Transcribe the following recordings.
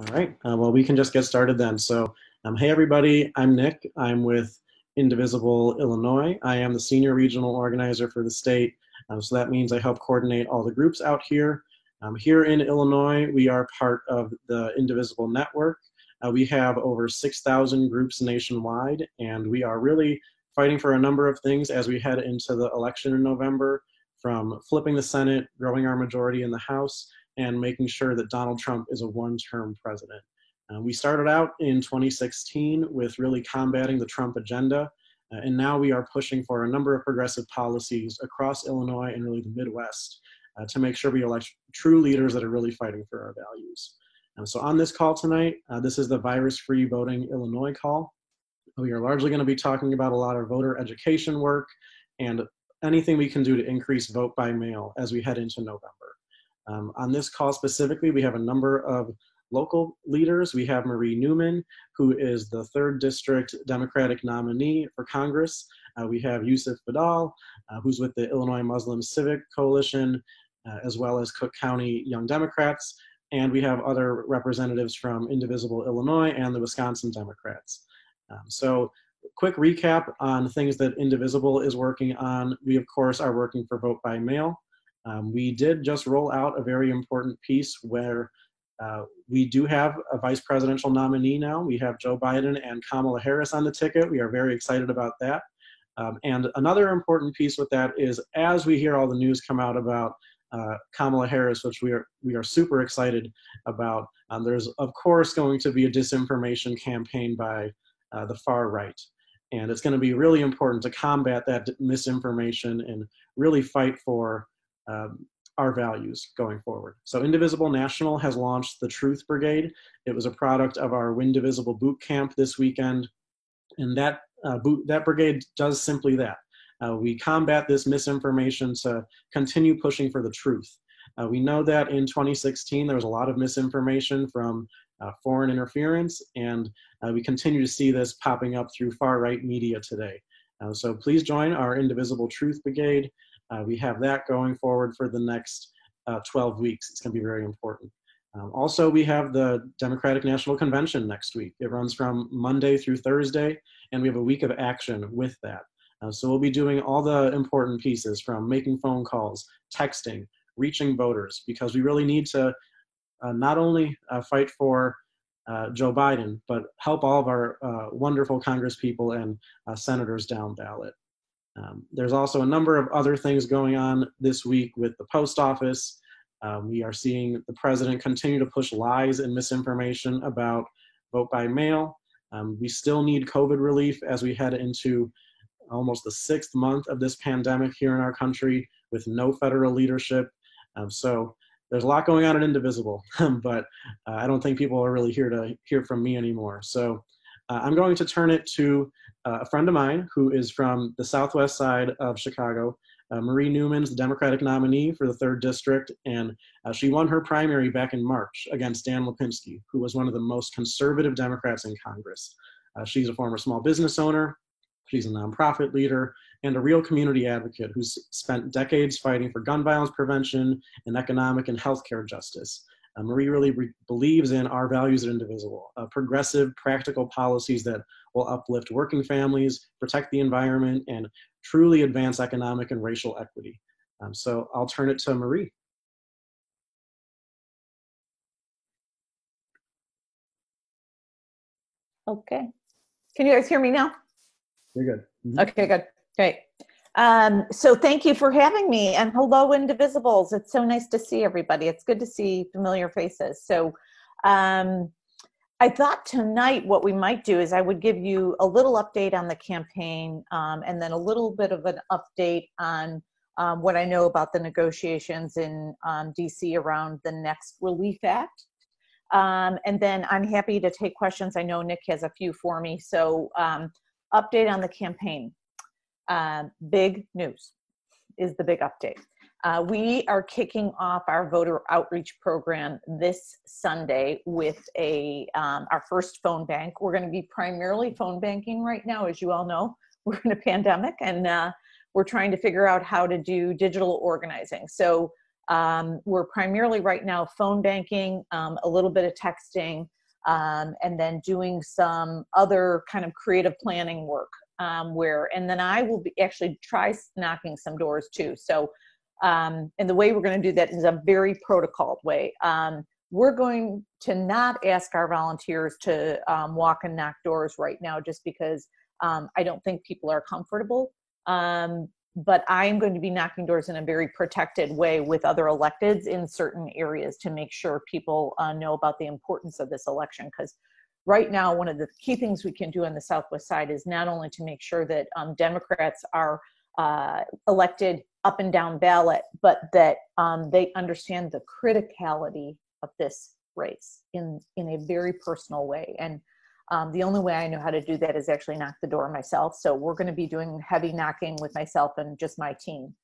All right, uh, well, we can just get started then. So, um, hey everybody, I'm Nick. I'm with Indivisible Illinois. I am the senior regional organizer for the state. Um, so that means I help coordinate all the groups out here. Um, here in Illinois, we are part of the Indivisible Network. Uh, we have over 6,000 groups nationwide, and we are really fighting for a number of things as we head into the election in November, from flipping the Senate, growing our majority in the House, and making sure that Donald Trump is a one-term president. Uh, we started out in 2016 with really combating the Trump agenda, uh, and now we are pushing for a number of progressive policies across Illinois and really the Midwest uh, to make sure we elect true leaders that are really fighting for our values. so on this call tonight, uh, this is the virus-free voting Illinois call. We are largely going to be talking about a lot of voter education work and anything we can do to increase vote by mail as we head into November. Um, on this call specifically, we have a number of local leaders. We have Marie Newman, who is the third district Democratic nominee for Congress. Uh, we have Yusuf Vidal, uh, who's with the Illinois Muslim Civic Coalition, uh, as well as Cook County Young Democrats. And we have other representatives from Indivisible Illinois and the Wisconsin Democrats. Um, so quick recap on things that Indivisible is working on. We, of course, are working for vote by mail. Um, we did just roll out a very important piece where uh, we do have a vice presidential nominee now. We have Joe Biden and Kamala Harris on the ticket. We are very excited about that. Um, and another important piece with that is as we hear all the news come out about uh, Kamala Harris, which we are we are super excited about. Um, there's of course going to be a disinformation campaign by uh, the far right, and it's going to be really important to combat that misinformation and really fight for um, our values going forward. So Indivisible National has launched the Truth Brigade. It was a product of our Windivisible boot camp this weekend. And that, uh, boot, that brigade does simply that. Uh, we combat this misinformation to continue pushing for the truth. Uh, we know that in 2016 there was a lot of misinformation from uh, foreign interference, and uh, we continue to see this popping up through far right media today. Uh, so please join our Indivisible Truth Brigade. Uh, we have that going forward for the next uh, 12 weeks. It's going to be very important. Um, also, we have the Democratic National Convention next week. It runs from Monday through Thursday, and we have a week of action with that. Uh, so we'll be doing all the important pieces from making phone calls, texting, reaching voters, because we really need to uh, not only uh, fight for uh, Joe Biden, but help all of our wonderful Congress people and senators down ballot. Um, there's also a number of other things going on this week with the post office. Um, we are seeing the president continue to push lies and misinformation about vote by mail. Um, we still need COVID relief as we head into almost the sixth month of this pandemic here in our country with no federal leadership. Um, so there's a lot going on in Indivisible, but uh, I don't think people are really here to hear from me anymore. So uh, I'm going to turn it to uh, a friend of mine who is from the southwest side of Chicago. Uh, Marie Newman's the Democratic nominee for the third district, and uh, she won her primary back in March against Dan Lipinski, who was one of the most conservative Democrats in Congress. Uh, she's a former small business owner, she's a nonprofit leader, and a real community advocate who's spent decades fighting for gun violence prevention and economic and healthcare justice. Uh, Marie really re- believes in our values at Indivisible, uh, progressive, practical policies that will uplift working families, protect the environment, and truly advance economic and racial equity. Um, so I'll turn it to Marie. Okay. Can you guys hear me now? You're good. Mm-hmm. Okay, good. Great. Um, so thank you for having me and hello indivisibles. It's so nice to see everybody. It's good to see familiar faces. So um, I thought tonight what we might do is I would give you a little update on the campaign um, and then a little bit of an update on um, what I know about the negotiations in um, DC around the next Relief Act. Um, and then I'm happy to take questions. I know Nick has a few for me. So update on the campaign. Uh, big news is the big update. Uh, we are kicking off our voter outreach program this Sunday with a um, our first phone bank. We're going to be primarily phone banking right now, as you all know. We're in a pandemic, and uh, we're trying to figure out how to do digital organizing. So Um, we're primarily right now phone banking, um, a little bit of texting, um, and then doing some other kind of creative planning work. Um, where and then I will be actually try knocking some doors too. So, um, and the way we're going to do that is a very protocoled way. Um, we're going to not ask our volunteers to walk and knock doors right now, just because I don't think people are comfortable. Um, but I am going to be knocking doors in a very protected way with other electeds in certain areas to make sure people uh, know about the importance of this election. Because right now, one of the key things we can do on the Southwest side is not only to make sure that um, Democrats are uh, elected up and down ballot, but that um, they understand the criticality of this race in in a very personal way and um, the only way I know how to do that is actually knock the door myself. So we're going to be doing heavy knocking with myself and just my team.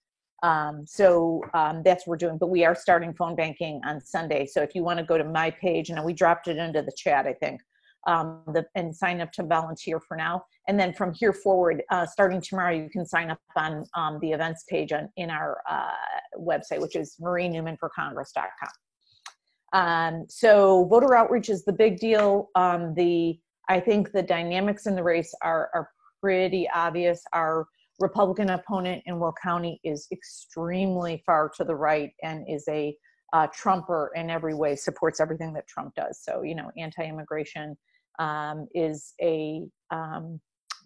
Um, so um, that's what we're doing. But we are starting phone banking on Sunday. So if you want to go to my page, and we dropped it into the chat, I think, um, the, and sign up to volunteer for now. And then from here forward, uh, starting tomorrow, you can sign up on um, the events page on, in our uh, website, which is marienewmanforcongress.com. Um, so voter outreach is the big deal. Um, the I think the dynamics in the race are, are pretty obvious. Our Republican opponent in Will County is extremely far to the right and is a uh, Trumper in every way, supports everything that Trump does. So, you know, anti immigration um, is a um,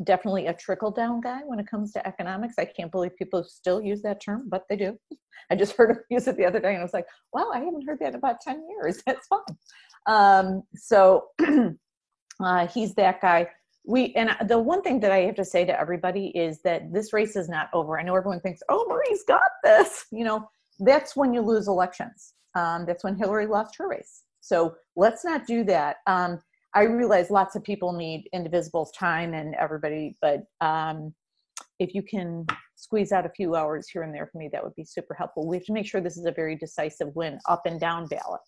definitely a trickle down guy when it comes to economics. I can't believe people still use that term, but they do. I just heard him use it the other day and I was like, wow, I haven't heard that in about 10 years. That's fine. Um, so, Uh, he's that guy. We and the one thing that I have to say to everybody is that this race is not over. I know everyone thinks, "Oh, Marie's got this." You know, that's when you lose elections. Um, that's when Hillary lost her race. So let's not do that. Um, I realize lots of people need Indivisible's time and everybody, but um, if you can squeeze out a few hours here and there for me, that would be super helpful. We have to make sure this is a very decisive win, up and down ballot.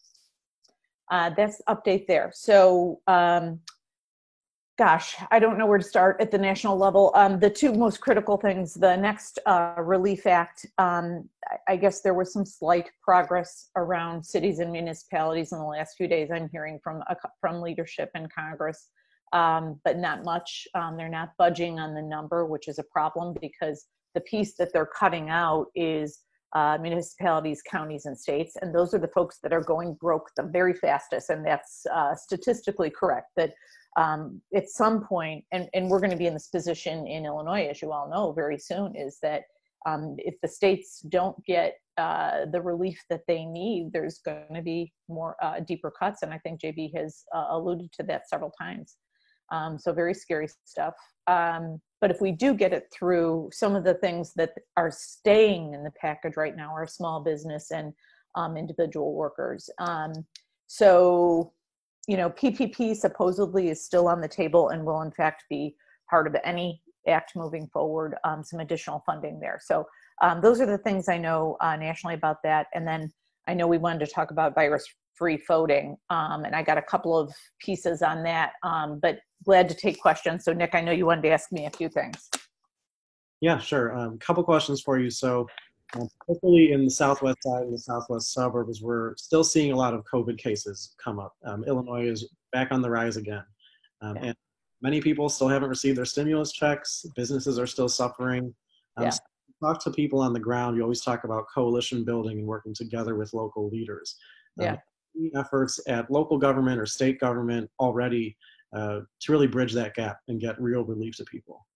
Uh, that's update there. So um, gosh, I don't know where to start at the national level. Um, the two most critical things the next uh, Relief Act, um, I guess there was some slight progress around cities and municipalities in the last few days. I'm hearing from, from leadership in Congress, um, but not much. Um, they're not budging on the number, which is a problem because the piece that they're cutting out is uh, municipalities, counties, and states, and those are the folks that are going broke the very fastest, and that's uh, statistically correct. That um, at some point, and, and we're going to be in this position in Illinois, as you all know, very soon, is that um, if the states don't get uh, the relief that they need, there's going to be more uh, deeper cuts. And I think JB has uh, alluded to that several times. Um, so very scary stuff. Um, but if we do get it through, some of the things that are staying in the package right now are small business and um, individual workers. Um, so you know, PPP supposedly is still on the table and will in fact be part of any act moving forward, um, some additional funding there. So um, those are the things I know uh, nationally about that. And then I know we wanted to talk about virus free voting um, and I got a couple of pieces on that, um, but glad to take questions. So Nick, I know you wanted to ask me a few things. Yeah, sure. A um, couple questions for you. So um, particularly in the southwest side and the southwest suburbs, we're still seeing a lot of COVID cases come up. Um, Illinois is back on the rise again. Um, yeah. And many people still haven't received their stimulus checks. Businesses are still suffering. Um, yeah. So talk to people on the ground. You always talk about coalition building and working together with local leaders. Um, yeah. Efforts at local government or state government already uh, to really bridge that gap and get real relief to people.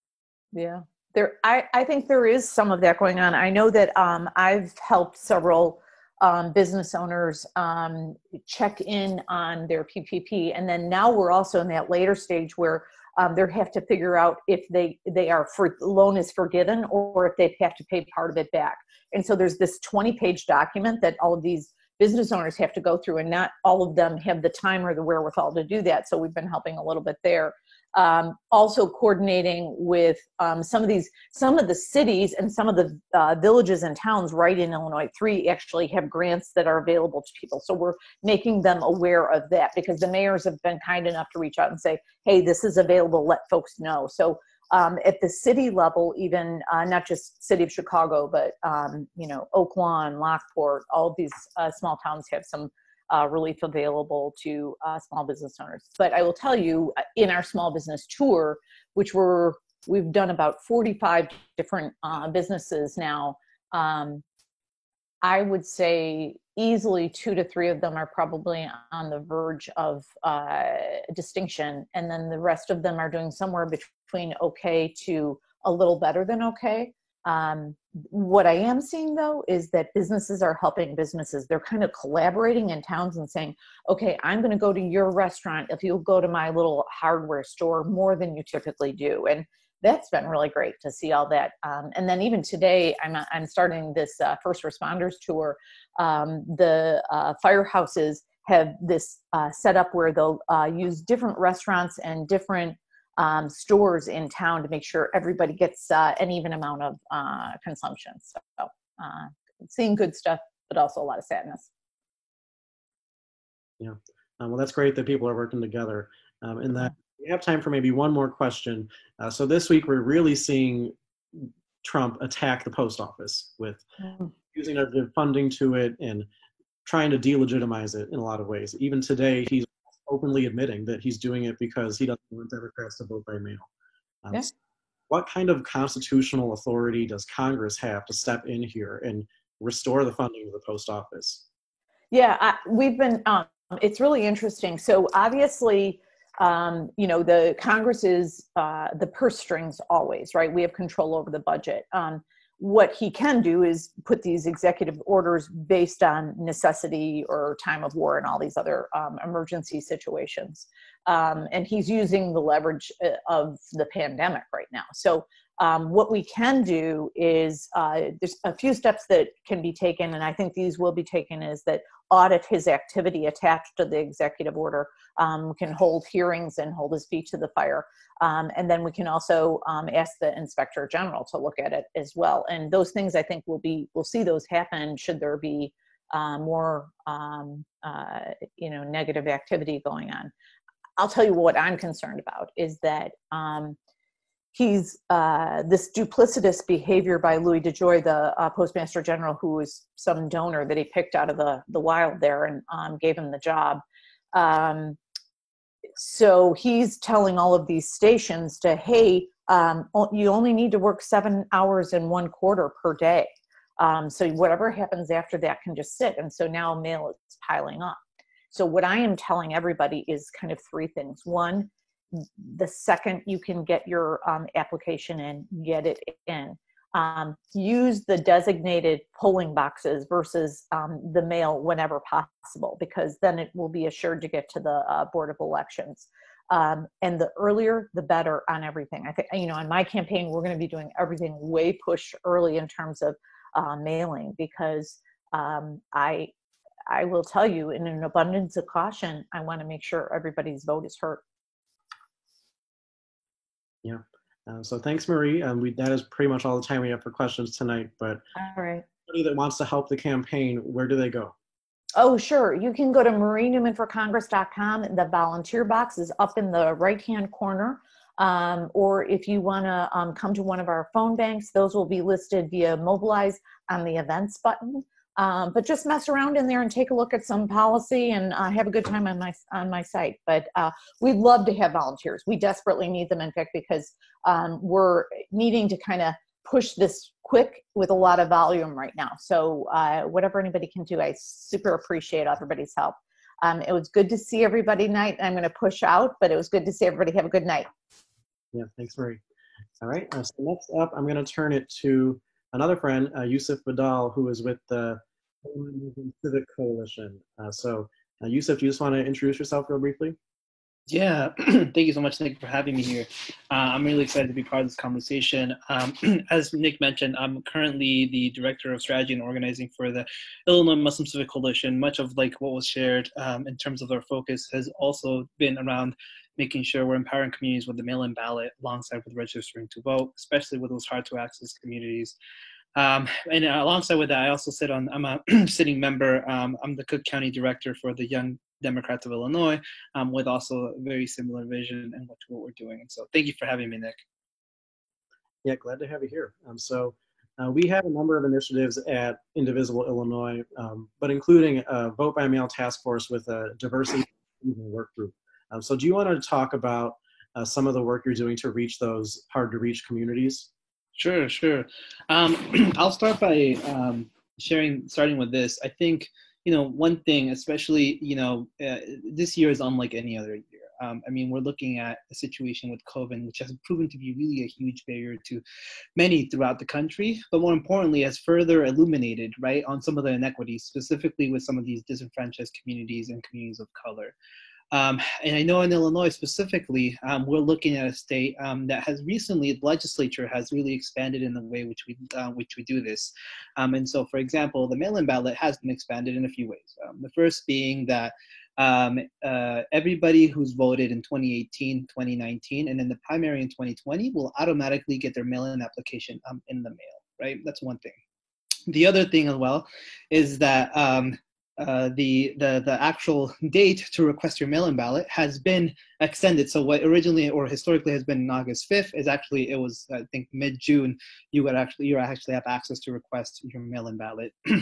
Yeah, there I, I think there is some of that going on. I know that um, i've helped several um, business owners um, check in on their ppp and then now we're also in that later stage where um, they have to figure out if they they are for loan is forgiven or if they have to pay part of it back. And so there's this 20 page document that all of these business owners have to go through and not all of them have the time or the wherewithal to do that. So we've been helping a little bit there um, also coordinating with um, some of these some of the cities and some of the uh, villages and towns right in illinois. Three actually have grants that are available to people. So we're making them aware of that because the mayors have been kind enough to reach out and say hey this is available. Let folks know. So um, at the city level, even uh, not just city of Chicago, but um, you know Oak Lawn, Lockport, all these uh, small towns have some uh, relief available to uh, small business owners. But I will tell you, uh, in our small business tour, which we're we've done about 45 different uh, businesses now. Um, I would say easily two to three of them are probably on the verge of uh, distinction, and then the rest of them are doing somewhere between okay to a little better than okay. Um, what I am seeing though is that businesses are helping businesses. They're kind of collaborating in towns and saying, okay, I'm going to go to your restaurant if you'll go to my little hardware store more than you typically do. And that's been really great to see all that. Um, and then even today, I'm, I'm starting this uh, first responders tour. Um, the uh, firehouses have this uh, setup where they'll uh, use different restaurants and different um, stores in town to make sure everybody gets uh, an even amount of uh, consumption. So, uh, seeing good stuff, but also a lot of sadness. Yeah, um, well, that's great that people are working together. Um, and that we have time for maybe one more question. Uh, so this week we're really seeing Trump attack the post office with mm. using the funding to it and trying to delegitimize it in a lot of ways. Even today, he's openly admitting that he's doing it because he doesn't want Democrats to vote by mail. Um, yeah. What kind of constitutional authority does Congress have to step in here and restore the funding of the post office? Yeah, I, we've been. Um, it's really interesting. So obviously, um, you know, the Congress is uh, the purse strings always, right? We have control over the budget. Um, what he can do is put these executive orders based on necessity or time of war and all these other um, emergency situations. Um, and he's using the leverage uh, of the pandemic right now. So, um, what we can do is uh, there's a few steps that can be taken, and I think these will be taken is that audit his activity attached to the executive order, um, can hold hearings and hold his feet to the fire. Um, and then we can also um, ask the inspector general to look at it as well. And those things I think will be, we'll see those happen should there be uh, more, um, uh, you know, negative activity going on. I'll tell you what I'm concerned about is that um, he's uh, this duplicitous behavior by Louis DeJoy, the uh, Postmaster General, who was some donor that he picked out of the the wild there and um, gave him the job. Um, so he's telling all of these stations to, hey, um, you only need to work seven hours and one quarter per day. Um, so whatever happens after that can just sit. And so now mail is piling up. So what I am telling everybody is kind of three things. One, the second you can get your um, application in, get it in. Um, use the designated polling boxes versus um, the mail whenever possible, because then it will be assured to get to the uh, Board of Elections. Um, and the earlier, the better on everything. I think, you know, on my campaign, we're going to be doing everything way push early in terms of uh, mailing because um, I, I will tell you, in an abundance of caution, I want to make sure everybody's vote is heard. Yeah. Uh, so thanks, Marie. Um, we, that is pretty much all the time we have for questions tonight. But all right. anybody that wants to help the campaign, where do they go? Oh, sure. You can go to marienewmanforcongress.com. The volunteer box is up in the right-hand corner. Um, or if you want to um, come to one of our phone banks, those will be listed via Mobilize on the events button. Um, but just mess around in there and take a look at some policy and uh, have a good time on my on my site. But uh, we'd love to have volunteers. We desperately need them, in fact, because um, we're needing to kind of push this quick with a lot of volume right now. So uh, whatever anybody can do, I super appreciate everybody's help. Um, it was good to see everybody tonight. I'm going to push out, but it was good to see everybody. Have a good night. Yeah, thanks, Marie. All right. Uh, so next up, I'm going to turn it to another friend, uh, Yusuf Vidal, who is with the Illinois Muslim Civic Coalition. Uh, so, uh, Yusuf, do you just want to introduce yourself real briefly? Yeah, thank you so much, Nick, for having me here. Uh, I'm really excited to be part of this conversation. Um, as Nick mentioned, I'm currently the director of strategy and organizing for the Illinois Muslim Civic Coalition. Much of like what was shared um, in terms of our focus has also been around making sure we're empowering communities with the mail-in ballot alongside with registering to vote, especially with those hard to access communities. Um, and alongside with that, I also sit on, I'm a sitting member, um, I'm the Cook County Director for the Young Democrats of Illinois, um, with also a very similar vision and what, what we're doing. And so thank you for having me, Nick. Yeah, glad to have you here. Um, so uh, we have a number of initiatives at Indivisible Illinois, um, but including a vote by mail task force with a diversity work group. Um, so do you want to talk about uh, some of the work you're doing to reach those hard to reach communities? Sure, sure. Um, I'll start by um, sharing, starting with this. I think, you know, one thing, especially, you know, uh, this year is unlike any other year. Um, I mean, we're looking at a situation with COVID, which has proven to be really a huge barrier to many throughout the country, but more importantly, has further illuminated, right, on some of the inequities, specifically with some of these disenfranchised communities and communities of color. Um, and I know in Illinois specifically, um, we're looking at a state um, that has recently, the legislature has really expanded in the way which we uh, which we do this. Um, and so, for example, the mail-in ballot has been expanded in a few ways. Um, the first being that um, uh, everybody who's voted in 2018, 2019, and in the primary in 2020 will automatically get their mail-in application in the mail. Right, that's one thing. The other thing as well is that um, uh, the, the, the actual date to request your mail-in ballot has been extended. So what originally or historically has been August 5th is actually, it was, I think, mid-June, you would actually, you actually have access to request your mail-in ballot.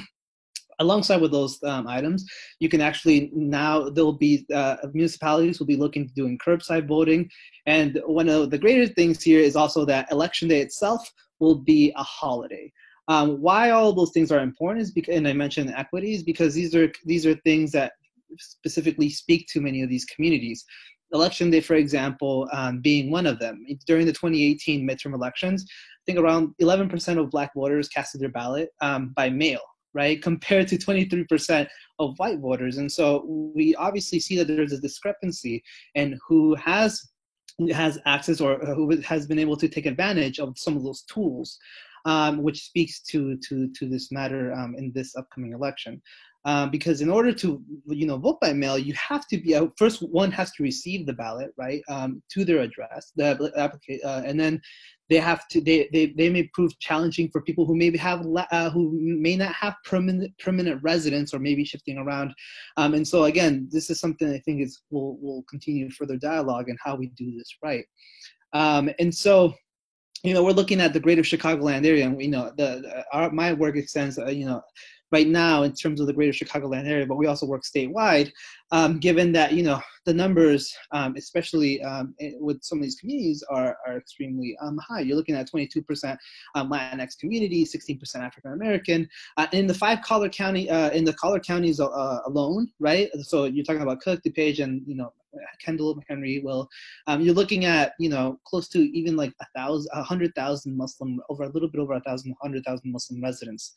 Alongside with those um, items, you can actually now, there'll be, uh, municipalities will be looking to doing curbside voting. And one of the greater things here is also that election day itself will be a holiday. Um, why all those things are important is because, and I mentioned equities because these are these are things that specifically speak to many of these communities. Election day, for example, um, being one of them. During the 2018 midterm elections, I think around 11% of Black voters casted their ballot um, by mail, right, compared to 23% of white voters. And so we obviously see that there's a discrepancy in who has has access or who has been able to take advantage of some of those tools um, which speaks to, to, to this matter um, in this upcoming election. Um, because in order to you know vote by mail, you have to be uh, first one has to receive the ballot right um, to their address, the uh, and then they have to they, they they may prove challenging for people who maybe have uh, who may not have permanent permanent residence or maybe shifting around, um, and so again, this is something I think is will will continue further dialogue and how we do this right, and so you know, we're looking at the greater Chicagoland area, and you know, the our, my work extends, uh, you know, right now in terms of the greater Chicagoland area, but we also work statewide. Um, given that you know the numbers, um, especially um, with some of these communities, are are extremely um, high. You're looking at 22% um, Latinx community, 16% African American. Uh, in the five collar county, uh, in the collar counties uh, alone, right? So you're talking about Cook, DuPage, and you know Kendall, Henry, Will, um, you're looking at you know close to even like a thousand, a hundred thousand Muslim, over a little bit over a thousand, hundred thousand Muslim residents.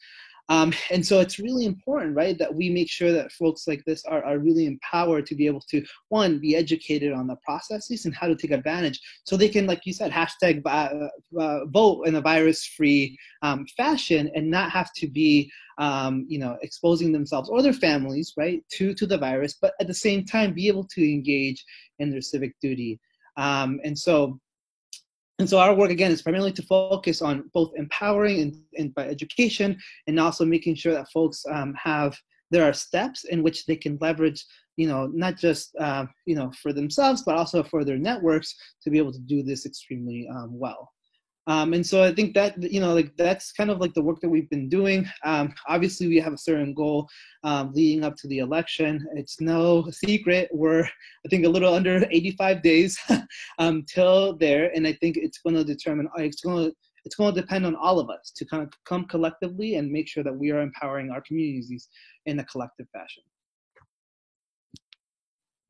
Um, and so it's really important, right, that we make sure that folks like this are, are really empowered to be able to, one, be educated on the processes and how to take advantage so they can, like you said, hashtag uh, uh, vote in a virus free um, fashion and not have to be um, you know, exposing themselves or their families, right, to, to the virus, but at the same time be able to engage in their civic duty. Um, and so, and so our work again is primarily to focus on both empowering and, and by education, and also making sure that folks um, have there are steps in which they can leverage you know not just uh, you know for themselves but also for their networks to be able to do this extremely um, well um, and so I think that you know like that's kind of like the work that we've been doing. Um, obviously, we have a certain goal um, leading up to the election. It's no secret we're I think a little under 85 days um, there, and I think it's going to determine it's going to it's going to depend on all of us to kind of come collectively and make sure that we are empowering our communities in a collective fashion.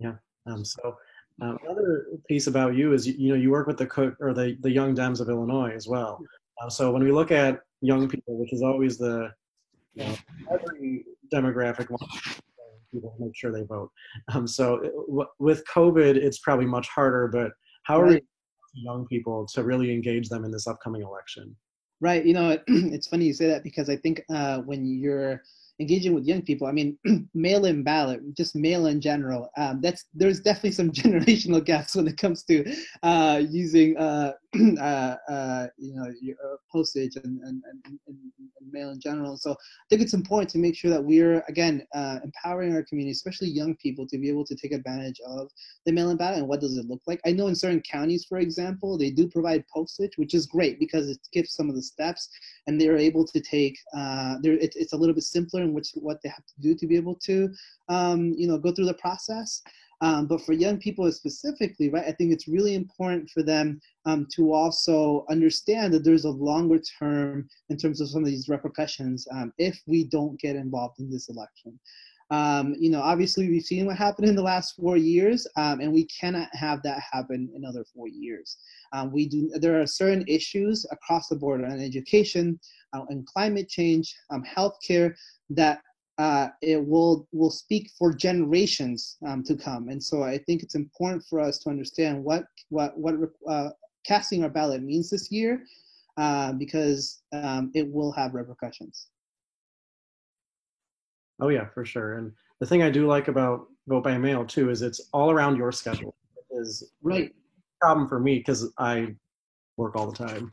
Yeah. Um, so um, another piece about you is you, you, know you work with the cook or the the young Dems of Illinois as well. Um, so when we look at young people, which is always the you know, every demographic wants people to make sure they vote. Um, so it, with COVID, it's probably much harder. But how are right. Young people to really engage them in this upcoming election? Right. You know, it's funny you say that because I think uh, when you're engaging with young people. I mean, mail-in ballot, just mail in general. Um, that's there's definitely some generational gaps when it comes to uh, using uh, uh, uh, you know your, uh, postage and, and, and, and, mail in general. So I think it's important to make sure that we're again uh, empowering our community, especially young people, to be able to take advantage of the mail-in ballot and what does it look like. I know in certain counties, for example, they do provide postage, which is great because it skips some of the steps and they're able to take. Uh, it, it's a little bit simpler in which what they have to do to be able to um, you know go through the process. Um, but for young people specifically, right, I think it's really important for them um, to also understand that there's a longer term in terms of some of these repercussions um, if we don't get involved in this election. Um, you know, obviously we've seen what happened in the last four years, um, and we cannot have that happen in another four years. Um, we do. There are certain issues across the board on education uh, and climate change, healthcare that uh, it will will speak for generations um, to come. And so I think it's important for us to understand what what what uh, casting our ballot means this year, uh, because um, it will have repercussions. Oh yeah, for sure. And the thing I do like about vote by mail too is it's all around your schedule. It is right problem for me because I work all the time.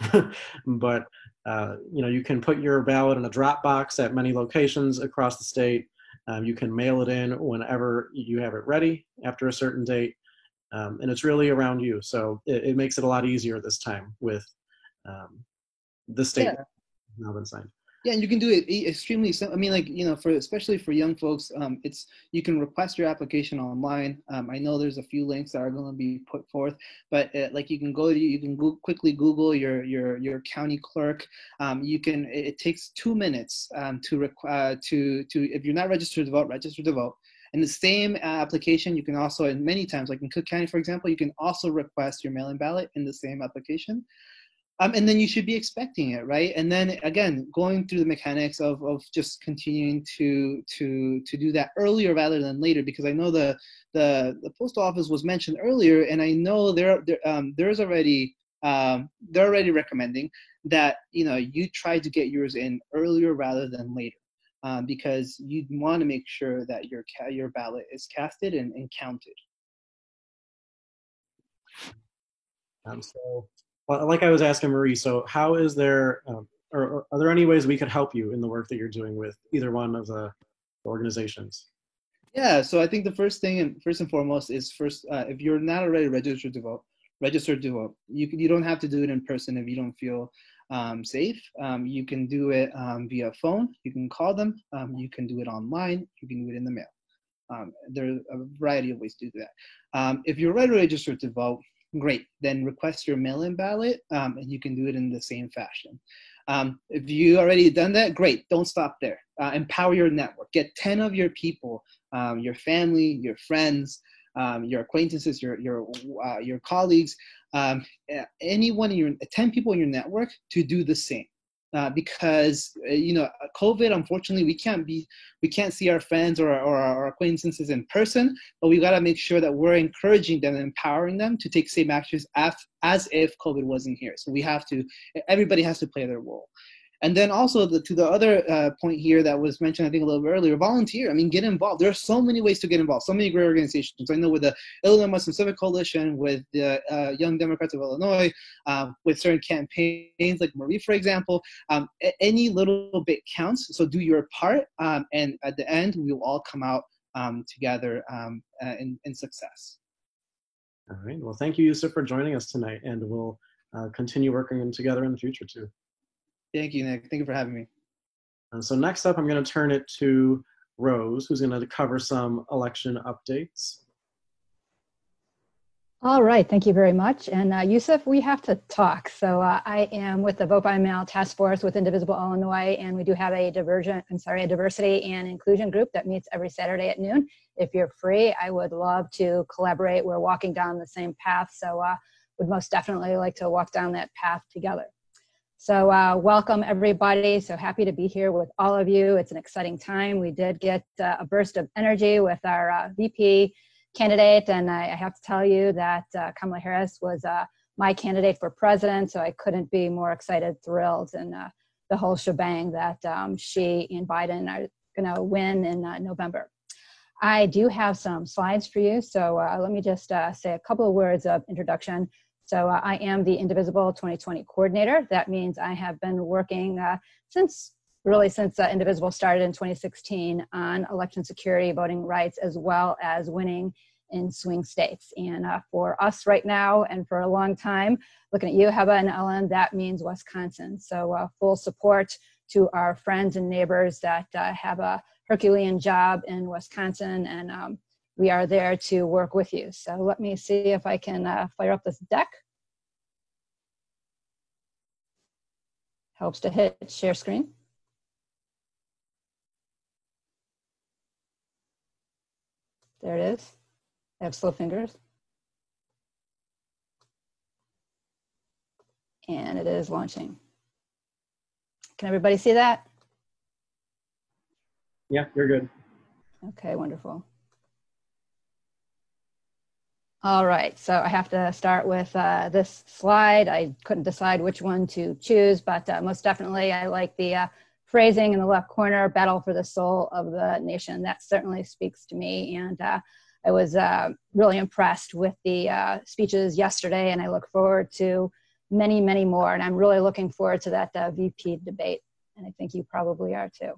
but uh, you know, you can put your ballot in a drop box at many locations across the state. Um, you can mail it in whenever you have it ready after a certain date, um, and it's really around you. So it, it, makes it a lot easier this time with um, the state yeah. now been signed. Yeah, and you can do it extremely. I mean, like you know, for especially for young folks, um, it's you can request your application online. Um, I know there's a few links that are going to be put forth, but uh, like you can go to you can go, quickly Google your your your county clerk. Um, you can it, it, takes two minutes um, to uh, to to if you're not registered to vote, register to vote. In the same application, you can also, and many times, like in Cook County, for example, you can also request your mail-in ballot in the same application um, and then you should be expecting it right? And then again going through the mechanics of, of just continuing to to to do that earlier rather than later because i know the the, the postal office was mentioned earlier and i know there, there um, there's already um, they're already recommending that you know you try to get yours in earlier rather than later um, because you want to make sure that your ca- your ballot is casted and, and counted. Um, so like I was asking Marie, so how is there, um, or, or, are there any ways we could help you in the work that you're doing with either one of the organizations? Yeah, so I think the first thing and first and foremost is first, uh, if you're not already registered to vote, registered to vote. You you don't have to do it in person if you don't feel um, safe. Um, you can do it um, via phone. You can call them. Um, you can do it online. You can do it in the mail. Um, there are a variety of ways to do that. Um, if you're already registered to vote, great. Then request your mail-in ballot, um, and you can do it in the same fashion. Um, if you already done that, great. Don't stop there. Uh, empower your network. Get 10 of your people, um, your family, your friends, um, your acquaintances, your your uh, your colleagues, um, anyone in your 10 people in your network to do the same uh, because uh, you know covid unfortunately we can't be we can't see our friends or, or our acquaintances in person but we got to make sure that we're encouraging them and empowering them to take same actions as, as if covid wasn't here. So we have to everybody has to play their role and then also the, to the other uh, point here that was mentioned, I think a little bit earlier, volunteer. I mean, get involved. There are so many ways to get involved. So many great organizations. I know with the Illinois Muslim Civic Coalition, with the uh, Young Democrats of Illinois, um, with certain campaigns like Marie, for example, um, any little bit counts. So do your part, um, and at the end, we will all come out um, together um, uh, in, in success. All right. Well, thank you, Yusuf, for joining us tonight, and we'll uh, continue working together in the future too. Thank you, Nick. Thank you for having me. And so next up, I'm going to turn it to Rose, who's going to cover some election updates. All right, thank you very much. And uh, Yusuf, we have to talk. So uh, I am with the Vote by Mail Task Force with Indivisible Illinois, and we do have a divergent, I'm sorry, a diversity and inclusion group that meets every Saturday at noon. If you're free, I would love to collaborate. We're walking down the same path, so uh, would most definitely like to walk down that path together. So uh, welcome everybody. So happy to be here with all of you. It's an exciting time. We did get uh, a burst of energy with our uh, VP candidate, and I, I, have to tell you that uh, Kamala Harris was uh, my candidate for president. So I couldn't be more excited, thrilled, and uh, the whole shebang that um, she and Biden are going to win in November. I do have some slides for you, so let me just say a couple of words of introduction. So uh, I am the Indivisible 2020 coordinator. That means I have been working uh, since really since uh, Indivisible started in 2016 on election security, voting rights, as well as winning in swing states. And uh, for us right now, and for a long time, looking at you, Heba and Ellen, that means Wisconsin. So uh, full support to our friends and neighbors that uh, have a Herculean job in Wisconsin, and um, we are there to work with you. So let me see if I can uh, fire up this deck. Helps to hit share screen. There it is. I have slow fingers. And it is launching. Can everybody see that? Yeah, you're good. Okay, wonderful. All right, so I have to start with uh, this slide. I couldn't decide which one to choose, but uh, most definitely I like the uh, phrasing in the left corner, battle for the soul of the nation. That certainly speaks to me. And uh, I was uh, really impressed with the uh, speeches yesterday, and I look forward to many, many more. And I'm really looking forward to that VP debate. And I think you probably are too.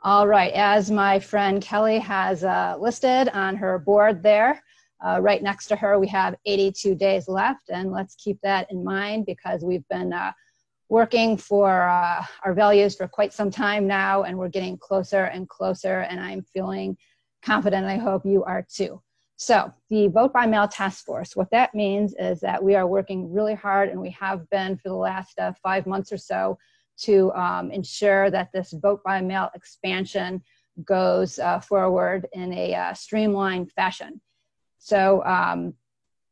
All right, as my friend Kelly has listed on her board there, uh, right next to her, we have 82 days left, and let's keep that in mind because we've been uh, working for uh, our values for quite some time now, and we're getting closer and closer, and I'm feeling confident, I hope you are too. So, the Vote by Mail Task Force, what that means is that we are working really hard, and we have been for the last uh, five months or so, to um, ensure that this vote by mail expansion goes uh, forward in a uh, streamlined fashion. So um,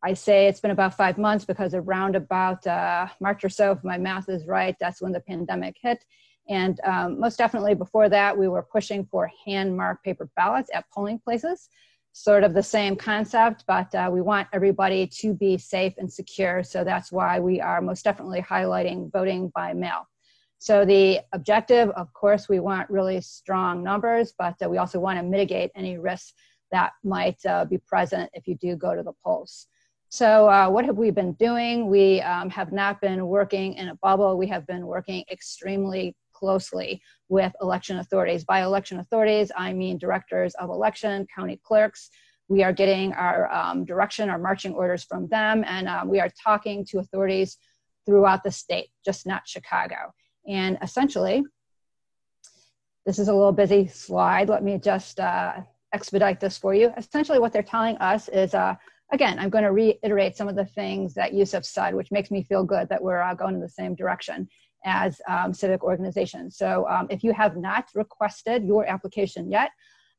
I say it's been about five months because around about uh, March or so, if my math is right, that's when the pandemic hit. And um, most definitely before that, we were pushing for hand marked paper ballots at polling places. Sort of the same concept, but uh, we want everybody to be safe and secure. So that's why we are most definitely highlighting voting by mail. So the objective, of course, we want really strong numbers, but uh, we also want to mitigate any risks that might uh, be present if you do go to the polls. So, uh, what have we been doing? We um, have not been working in a bubble. We have been working extremely closely with election authorities. By election authorities, I mean directors of election, county clerks. We are getting our um, direction, our marching orders from them, and um, we are talking to authorities throughout the state, just not Chicago. And essentially, this is a little busy slide. Let me just uh, expedite this for you. Essentially, what they're telling us is, uh, again, I'm going to reiterate some of the things that Yusuf said, which makes me feel good that we're uh, going in the same direction as um, civic organizations. So um, if you have not requested your application yet,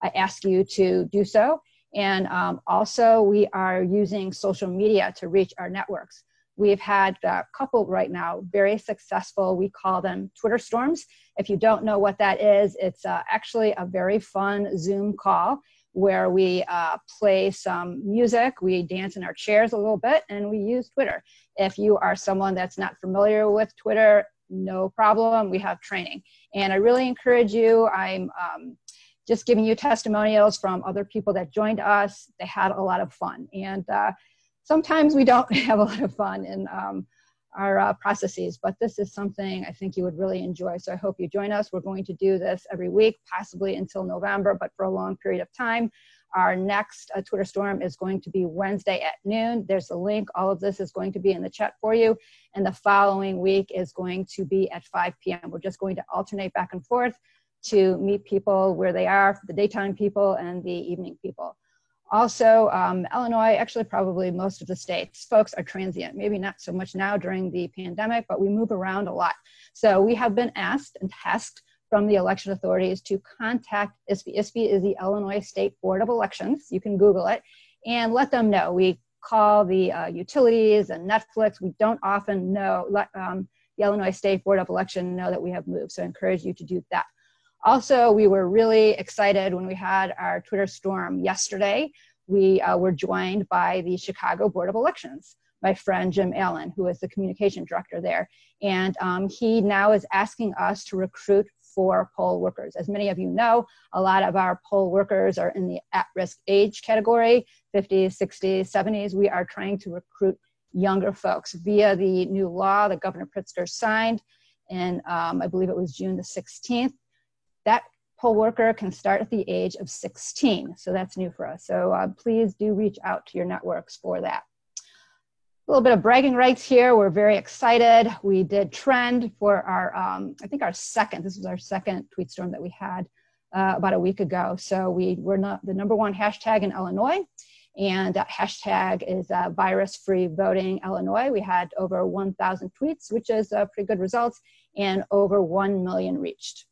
I ask you to do so. And um, also, we are using social media to reach our networks. We've had a couple right now, very successful, we call them Twitter storms. If you don't know what that is, it's uh, actually a very fun Zoom call where we uh, play some music, we dance in our chairs a little bit, and we use Twitter. If you are someone that's not familiar with Twitter, no problem, we have training. And I really encourage you, I'm um, just giving you testimonials from other people that joined us. They had a lot of fun. And uh, sometimes we don't have a lot of fun in um, our uh, processes, but this is something I think you would really enjoy. So I hope you join us. We're going to do this every week, possibly until November, but for a long period of time. Our next uh, Twitter storm is going to be Wednesday at noon. There's a link. All of this is going to be in the chat for you. And the following week is going to be at 5 p.m. We're just going to alternate back and forth to meet people where they are, the daytime people and the evening people. Also, um, Illinois, actually, probably most of the states, folks are transient. Maybe not so much now during the pandemic, but we move around a lot. So we have been asked and tasked from the election authorities to contact ISBE. ISBE is the Illinois State Board of Elections. You can Google it and let them know. We call the uh, utilities and Netflix. We don't often know, let um, the Illinois State Board of Election know that we have moved. So I encourage you to do that. Also, we were really excited when we had our Twitter storm yesterday. We uh, were joined by the Chicago Board of Elections, my friend Jim Allen, who is the communication director there. And um, he now is asking us to recruit for poll workers. As many of you know, a lot of our poll workers are in the at-risk age category, 50s, 60s, 70s. We are trying to recruit younger folks via the new law that Governor Pritzker signed, and um, I believe it was June the 16th. That poll worker can start at the age of 16, so that's new for us. So uh, please do reach out to your networks for that. A little bit of bragging rights here. We're very excited. We did trend for our, um, I think our second, this was our second tweet storm that we had uh, about a week ago. So we were not the number one hashtag in Illinois and that hashtag is uh, virus free voting Illinois. We had over 1,000 tweets, which is uh, pretty good results, and over 1 million reached.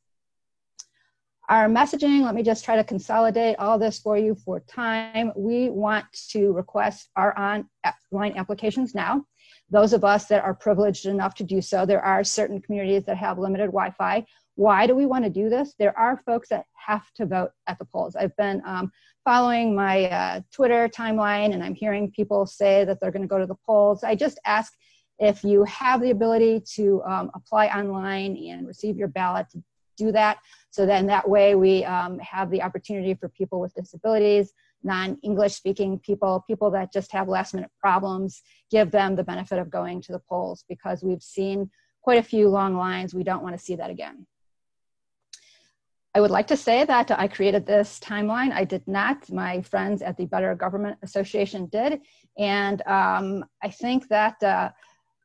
Our messaging, let me just try to consolidate all this for you for time. We want to request our online applications now. Those of us that are privileged enough to do so, there are certain communities that have limited Wi Fi. Why do we want to do this? There are folks that have to vote at the polls. I've been um, following my uh, Twitter timeline and I'm hearing people say that they're going to go to the polls. I just ask if you have the ability to um, apply online and receive your ballot to do that. So then that way we um, have the opportunity for people with disabilities, non-English speaking people, people that just have last minute problems, give them the benefit of going to the polls because we've seen quite a few long lines. We don't want to see that again. I would like to say that I created this timeline. I did not. My friends at the Better Government Association did. And um, I think that uh,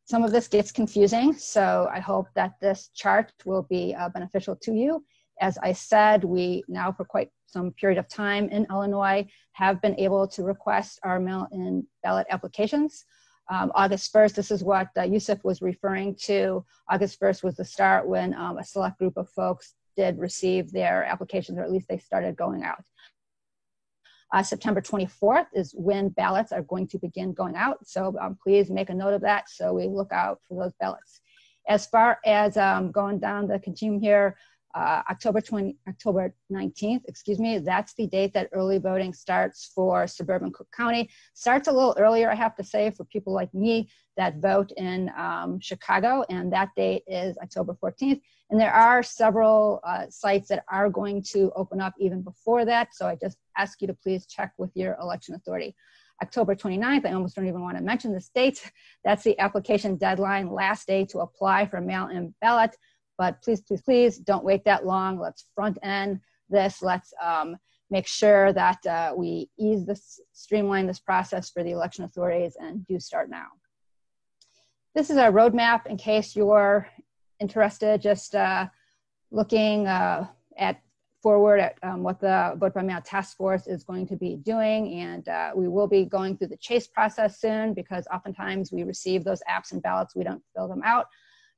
some of this gets confusing. So I hope that this chart will be uh, beneficial to you. As I said, we now, for quite some period of time in Illinois, have been able to request our mail in ballot applications. Um, August 1st, this is what uh, Yusuf was referring to. August 1st was the start when um, a select group of folks did receive their applications, or at least they started going out. Uh, September 24th is when ballots are going to begin going out. So um, please make a note of that so we look out for those ballots. As far as um, going down the continuum here, uh, October 20, October 19th, excuse me, that's the date that early voting starts for suburban Cook County. Starts a little earlier, I have to say, for people like me that vote in um, Chicago, and that date is October 14th. And there are several uh, sites that are going to open up even before that, so I just ask you to please check with your election authority. October 29th, I almost don't even want to mention the date. That's the application deadline, last day to apply for a mail-in ballot. But please, please, please don't wait that long. Let's front end this. Let's um, make sure that uh, we ease this, streamline this process for the election authorities and do start now. This is our roadmap in case you're interested, just uh, looking uh, at forward at um, what the vote by mail task force is going to be doing. And uh, we will be going through the chase process soon because oftentimes we receive those apps and ballots, we don't fill them out.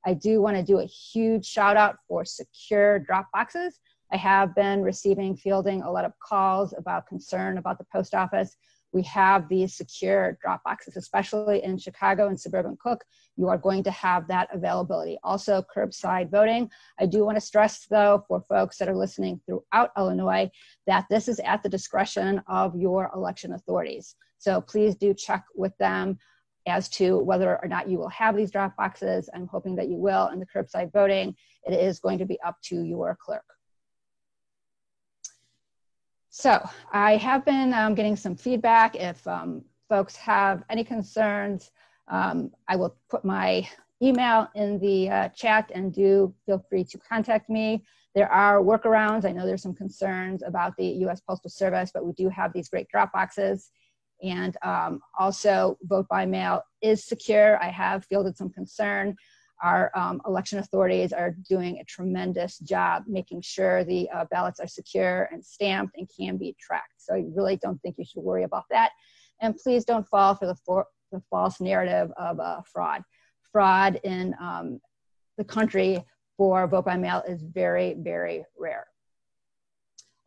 I do want to do a huge shout out for secure drop boxes. I have been receiving, fielding a lot of calls about concern about the post office. We have these secure drop boxes, especially in Chicago and suburban Cook. You are going to have that availability. Also, curbside voting. I do want to stress, though, for folks that are listening throughout Illinois, that this is at the discretion of your election authorities. So please do check with them as to whether or not you will have these drop boxes. I'm hoping that you will. And the curbside voting, it is going to be up to your clerk. So I have been um, getting some feedback. If um, folks have any concerns, um, I will put my email in the uh, chat and do feel free to contact me. There are workarounds. I know there's some concerns about the US Postal Service, but we do have these great drop boxes and um, also vote by mail is secure. I have fielded some concern. Our um, election authorities are doing a tremendous job making sure the uh, ballots are secure and stamped and can be tracked. So I really don't think you should worry about that. And please don't fall for the, for, the false narrative of uh, fraud. Fraud in um, the country for vote by mail is very, very rare.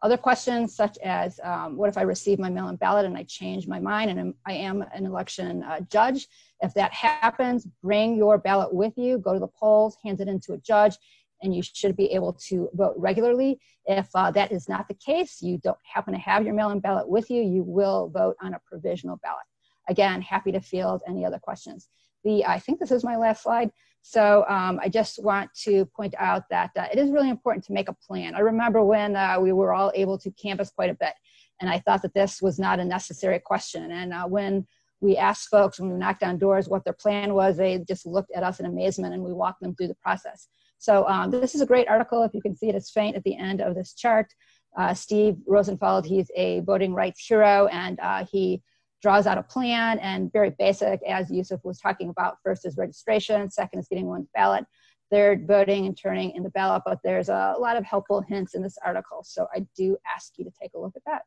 Other questions such as, um, what if I receive my mail-in ballot and I change my mind and I'm, I am an election uh, judge? If that happens, bring your ballot with you, go to the polls, hand it in to a judge, and you should be able to vote regularly. If uh, that is not the case, you don't happen to have your mail-in ballot with you, you will vote on a provisional ballot. Again, happy to field any other questions. The, I think this is my last slide. So um, I just want to point out that uh, it is really important to make a plan. I remember when uh, we were all able to canvass quite a bit, and I thought that this was not a necessary question. And uh, when we asked folks, when we knocked on doors, what their plan was, they just looked at us in amazement, and we walked them through the process. So um, this is a great article. If you can see it, it's faint at the end of this chart. Uh, Steve Rosenfeld, he's a voting rights hero, and uh, he draws out a plan and very basic, as Yusuf was talking about. First is registration, second is getting one's ballot, third voting and turning in the ballot. But there's a lot of helpful hints in this article, so I do ask you to take a look at that.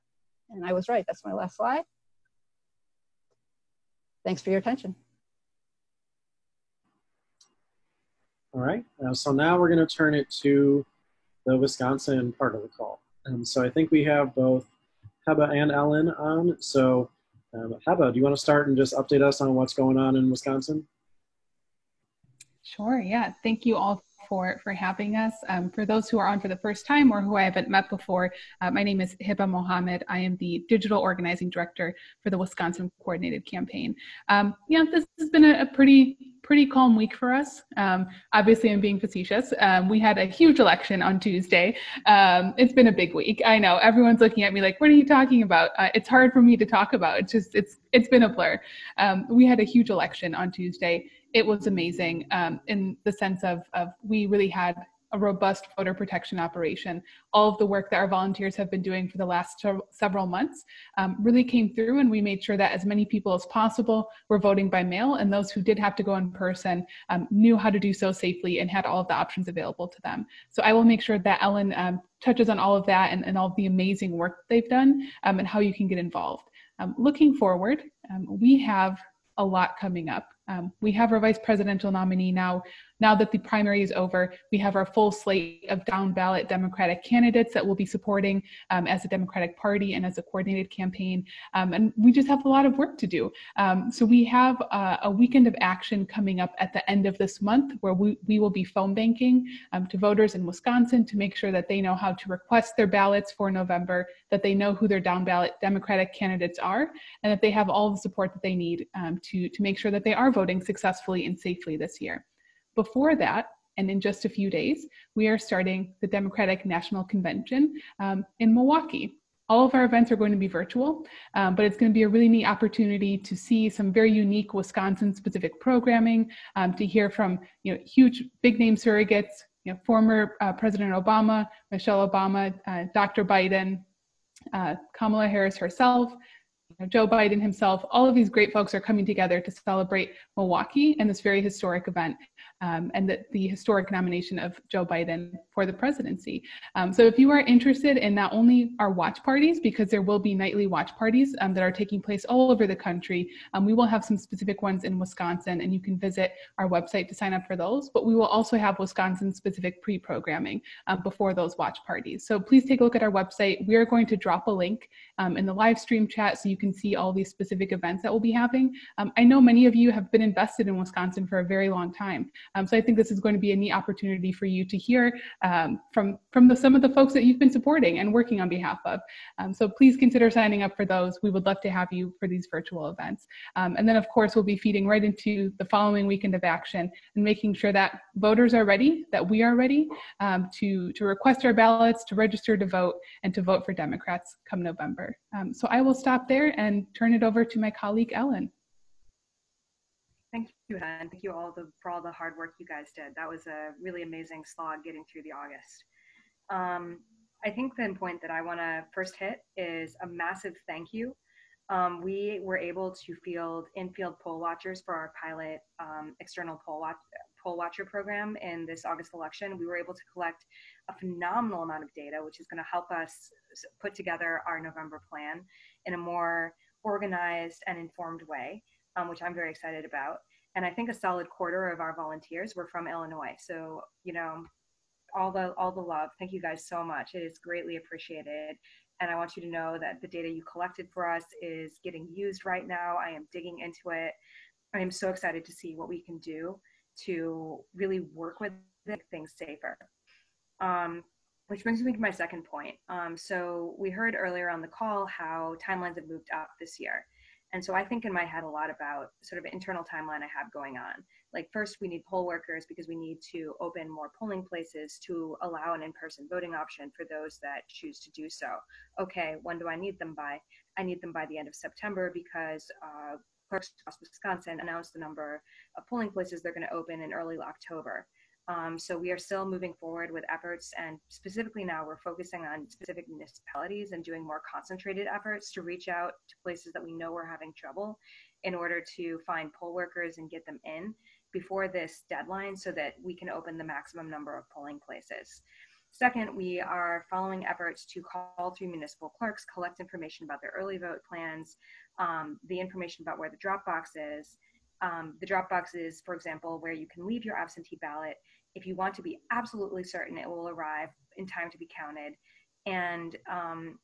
And I was right. That's my last slide. Thanks for your attention. All right, uh, so now we're going to turn it to the Wisconsin part of the call. Um, so I think we have both Heba and Ellen on. So um, Heba, do you want to start and just update us on what's going on in Wisconsin? Sure, yeah. Thank you all for, for having us. Um, for those who are on for the first time or who I haven't met before, uh, my name is Heba Mohammad. I am the Digital Organizing Director for the Wisconsin Coordinated Campaign. Um, yeah, this has been a, a pretty pretty calm week for us. Um, obviously, I'm being facetious. Um, we had a huge election on Tuesday. Um, it's been a big week. I know everyone's looking at me like, "What are you talking about?" Uh, it's hard for me to talk about. It's just it's it's been a blur. Um, we had a huge election on Tuesday. It was amazing um, in the sense of of we really had a robust voter protection operation. All of the work that our volunteers have been doing for the last several months um, really came through, and we made sure that as many people as possible were voting by mail, and those who did have to go in person um, knew how to do so safely and had all of the options available to them. So I will make sure that Ellen um, touches on all of that and, and all the amazing work they've done um, and how you can get involved. Um, looking forward, um, we have a lot coming up. Um, we have our vice presidential nominee now. Now that the primary is over, we have our full slate of down ballot Democratic candidates that we'll be supporting um, as a Democratic Party and as a coordinated campaign. Um, and we just have a lot of work to do. Um, so we have uh, a weekend of action coming up at the end of this month where we, we will be phone banking um, to voters in Wisconsin to make sure that they know how to request their ballots for November, that they know who their down ballot Democratic candidates are, and that they have all the support that they need um, to, to make sure that they are voting successfully and safely this year. Before that, and in just a few days, we are starting the Democratic National Convention um, in Milwaukee. All of our events are going to be virtual, um, but it's going to be a really neat opportunity to see some very unique Wisconsin-specific programming, um, to hear from you know huge big name surrogates, you know former uh, President Obama, Michelle Obama, uh, Dr. Biden, uh, Kamala Harris herself, Joe Biden himself, all of these great folks are coming together to celebrate Milwaukee and this very historic event um, and the, the, historic nomination of Joe Biden for the presidency. Um, so if you are interested in not only our watch parties, because there will be nightly watch parties um, that are taking place all over the country, um, we will have some specific ones in Wisconsin and you can visit our website to sign up for those, but we will also have Wisconsin specific pre-programming um, before those watch parties. So please take a look at our website. We are going to drop a link um, in the live stream chat so you can see all these specific events that we'll be having. I know many of you have been invested in Wisconsin for a very long time. Um, so I think this is going to be a neat opportunity for you to hear um, from, from the, some of the folks that you've been supporting and working on behalf of. Um, so please consider signing up for those. We would love to have you for these virtual events. Um, and then of course, we'll be feeding right into the following weekend of action and making sure that voters are ready, that we are ready um, to, to request our ballots, to register to vote, and to vote for Democrats come November. Um, so I will stop there and turn it over to my colleague, Ellen. And thank you all the, for all the hard work you guys did. That was a really amazing slog getting through the August. Um, I think the point that I want to first hit is a massive thank you. Um, we were able to field in-field poll watchers for our pilot um, external poll, watch, poll watcher program in this August election. We were able to collect a phenomenal amount of data, which is going to help us put together our November plan in a more organized and informed way um, which I'm very excited about. And I think a solid quarter of our volunteers were from Illinois. So, you know, all the all the love. Thank you guys so much. It is greatly appreciated. And I want you to know that the data you collected for us is getting used right now. I am digging into it. I am so excited to see what we can do to really work with things safer. Um, which brings me to my second point. Um, so we heard earlier on the call how timelines have moved up this year. And so I think in my head a lot about sort of internal timeline I have going on. Like first we need poll workers because we need to open more polling places to allow an in-person voting option for those that choose to do so. Okay, when do I need them by? I need them by the end of September because uh, Clerks Across Wisconsin announced the number of polling places they're going to open in early October. Um, so we are still moving forward with efforts, and specifically now we're focusing on specific municipalities and doing more concentrated efforts to reach out to places that we know we're having trouble in order to find poll workers and get them in before this deadline so that we can open the maximum number of polling places. Second, we are following efforts to call through municipal clerks, collect information about their early vote plans, um, the information about where the drop box is. Um, the drop box is, for example, where you can leave your absentee ballot if you want to be absolutely certain it will arrive in time to be counted. And um,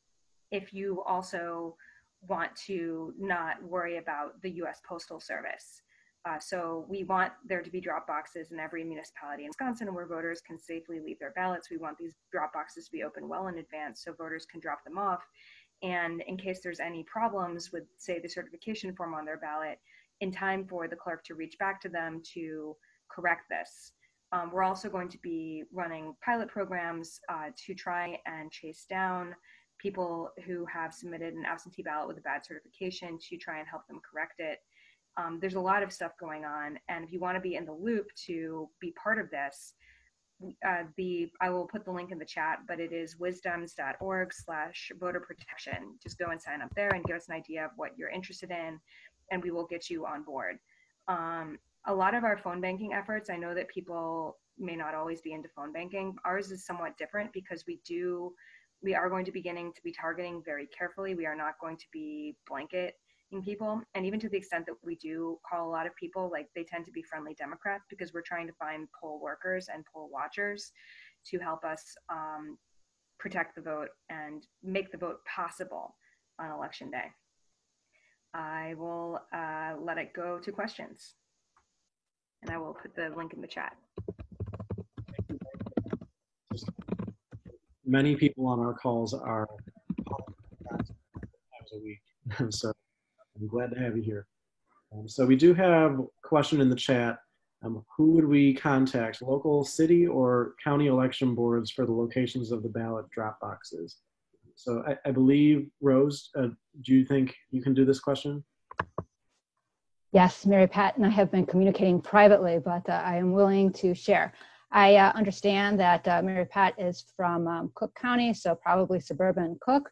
if you also want to not worry about the US Postal Service. Uh, so we want there to be drop boxes in every municipality in Wisconsin where voters can safely leave their ballots. We want these drop boxes to be open well in advance so voters can drop them off. And in case there's any problems with, say, the certification form on their ballot, in time for the clerk to reach back to them to correct this. Um, we're also going to be running pilot programs uh, to try and chase down people who have submitted an absentee ballot with a bad certification to try and help them correct it. Um, there's a lot of stuff going on, and if you want to be in the loop to be part of this, uh, the I will put the link in the chat, but it is wisdems.org slash voter protection. Just go and sign up there and give us an idea of what you're interested in, and we will get you on board. Um, a lot of our phone banking efforts, I know that people may not always be into phone banking. Ours is somewhat different because we do, we are going to be beginning to be targeting very carefully. We are not going to be blanket in people. And even to the extent that we do call a lot of people, like they tend to be friendly Democrats because we're trying to find poll workers and poll watchers to help us um, protect the vote and make the vote possible on election day. I will uh, let it go to questions and I will put the link in the chat. Many people on our calls are times a week, so I'm glad to have you here. Um, so we do have a question in the chat. Um, who would we contact, local city or county election boards for the locations of the ballot drop boxes? So I, I believe, Rose, uh, do you think you can do this question? Yes, Mary Pat and I have been communicating privately, but uh, I am willing to share. I uh, understand that uh, Mary Pat is from um, Cook County, so probably suburban Cook,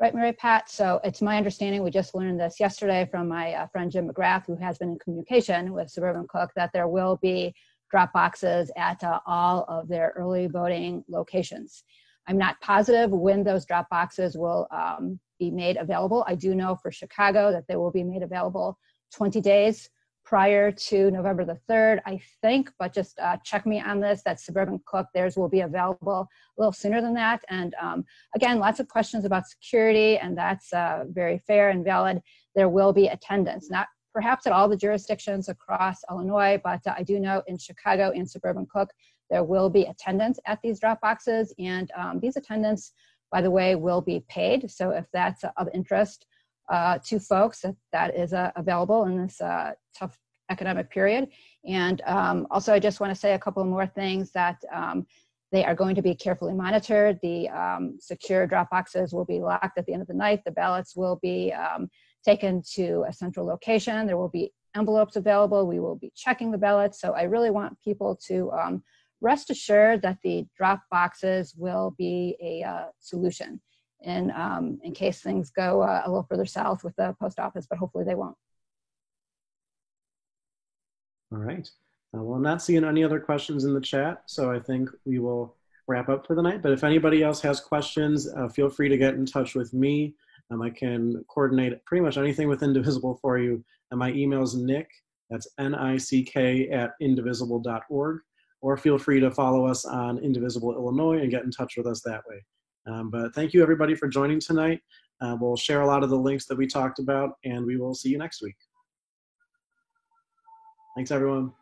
right, Mary Pat? So it's my understanding, we just learned this yesterday from my uh, friend Jim McGrath, who has been in communication with suburban Cook, that there will be drop boxes at uh, all of their early voting locations. I'm not positive when those drop boxes will um, be made available. I do know for Chicago that they will be made available 20 days prior to November the 3rd, I think, but just uh, check me on this, that Suburban Cook, theirs will be available a little sooner than that. And um, again, lots of questions about security, and that's uh, very fair and valid. There will be attendance, not perhaps at all the jurisdictions across Illinois, but uh, I do know in Chicago and Suburban Cook, there will be attendance at these drop boxes, and um, these attendants, by the way, will be paid. So if that's of interest, uh, to folks that, that is uh, available in this uh, tough economic period. And um, also, I just want to say a couple more things that um, they are going to be carefully monitored. The um, secure drop boxes will be locked at the end of the night. The ballots will be um, taken to a central location. There will be envelopes available. We will be checking the ballots. So I really want people to um, rest assured that the drop boxes will be a uh, solution in, um, in case things go uh, a little further south with the post office, but hopefully they won't. All right. Uh, well, I'm not seeing any other questions in the chat, so I think we will wrap up for the night. But if anybody else has questions, uh, feel free to get in touch with me. Um, I can coordinate pretty much anything with Indivisible for you. And my email is nick, that's N-I-C-K at indivisible.org. Or feel free to follow us on Indivisible Illinois and get in touch with us that way. Um, but thank you everybody for joining tonight. Uh, we'll share a lot of the links that we talked about and we will see you next week. Thanks everyone.